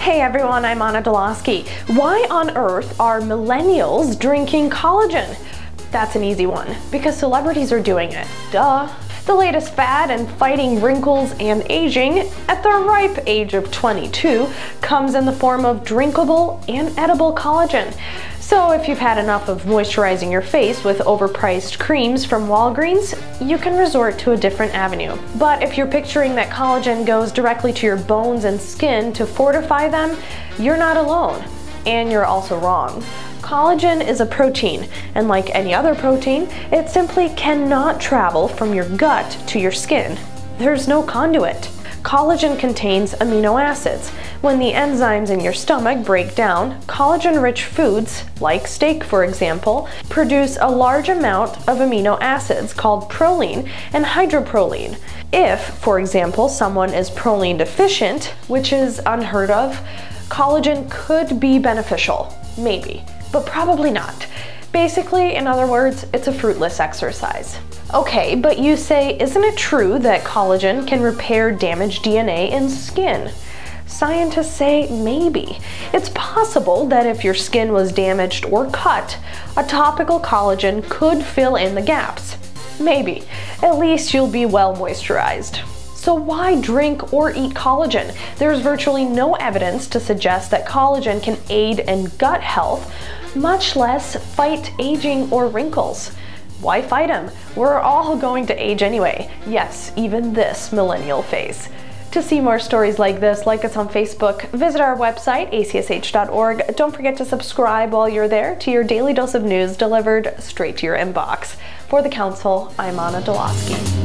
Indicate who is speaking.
Speaker 1: Hey everyone, I'm Anna Dolosky. Why on earth are millennials drinking collagen? That's an easy one, because celebrities are doing it. Duh. The latest fad in fighting wrinkles and aging at the ripe age of 22 comes in the form of drinkable and edible collagen. So if you've had enough of moisturizing your face with overpriced creams from Walgreens, you can resort to a different avenue. But if you're picturing that collagen goes directly to your bones and skin to fortify them, you're not alone. And you're also wrong. Collagen is a protein, and like any other protein, it simply cannot travel from your gut to your skin. There's no conduit. Collagen contains amino acids. When the enzymes in your stomach break down, collagen-rich foods, like steak for example, produce a large amount of amino acids called proline and hydroxyproline. If, for example, someone is proline deficient, which is unheard of, collagen could be beneficial, maybe, but probably not. Basically, in other words, it's a fruitless exercise. Okay, but you say, isn't it true that collagen can repair damaged DNA in skin? Scientists say maybe. It's possible that if your skin was damaged or cut, a topical collagen could fill in the gaps. Maybe. At least you'll be well moisturized. So why drink or eat collagen? There's virtually no evidence to suggest that collagen can aid in gut health, much less fight aging or wrinkles. Why fight them? We're all going to age anyway. Yes, even this millennial face. To see more stories like this, like us on Facebook, visit our website, acsh.org. Don't forget to subscribe while you're there to your daily dose of news delivered straight to your inbox. For the Council, I'm Anna Dolosky.